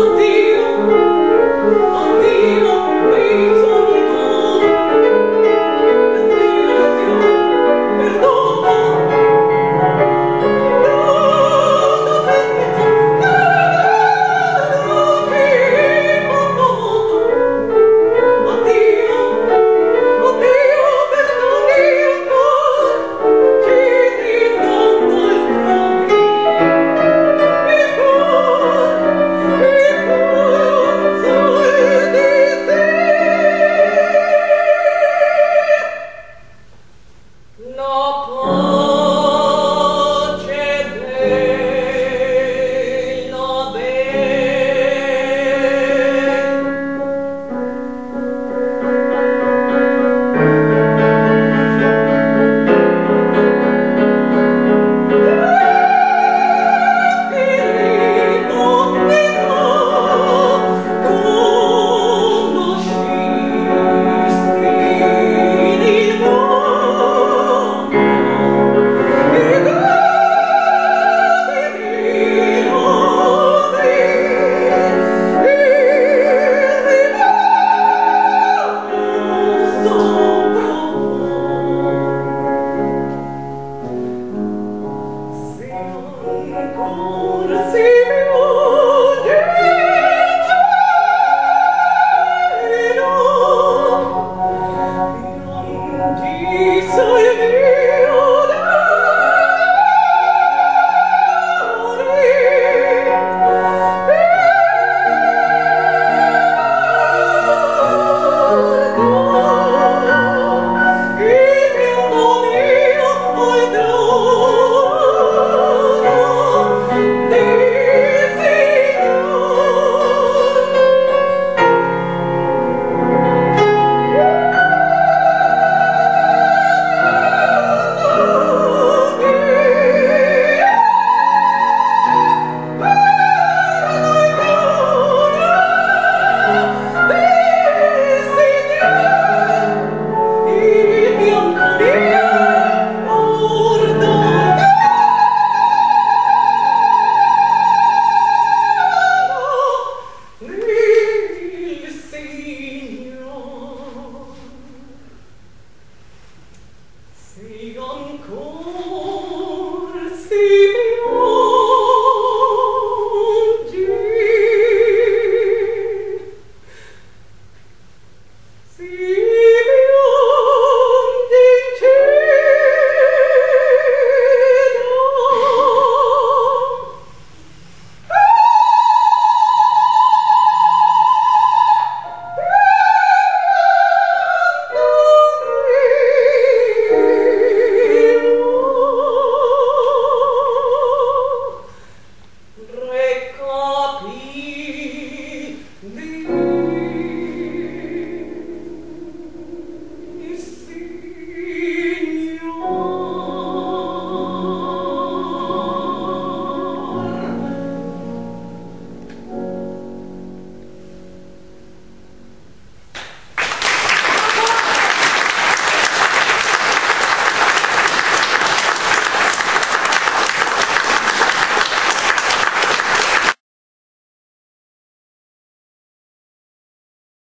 Tutti